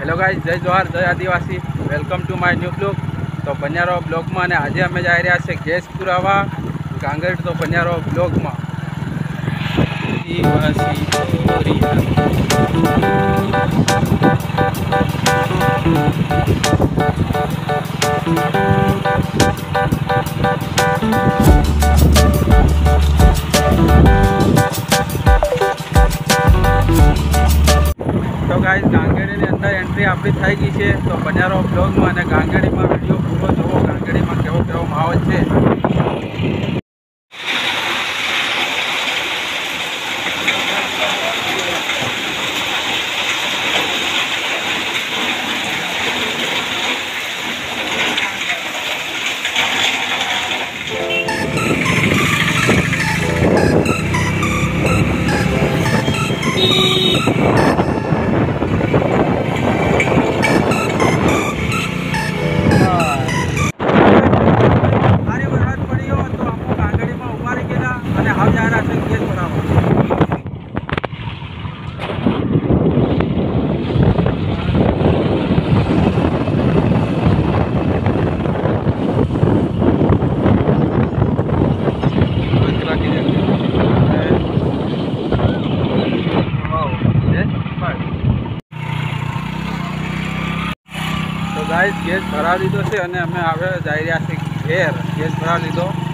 Hello guys જય જોહાર જય આદિવાસી. Welcome to my new blog તો બન્યારો બ્લોગમાં અને આજે અમે જઈ રહ્યા છે ગેસ પુરાવા ગાંગડ તો બન્યારો બ્લોગમાં આદિવાસી તો ગાઈઝ ગાંગેડીની અંદર એન્ટ્રી આપણી થઈ ગઈ છે. તો બન્યારો બ્લોગમાં અને ગાંગેડીમાં વીડિયો પૂરો જોવો. ગાંગેડીમાં કેવો કેવો માહોલ છે. ભારે ગાઈસ, ગેસ ભરાવી લીધો છે અને અમે હવે જઈ રહ્યા છીએ ઘેર. ગેસ ભરાવી લીધો.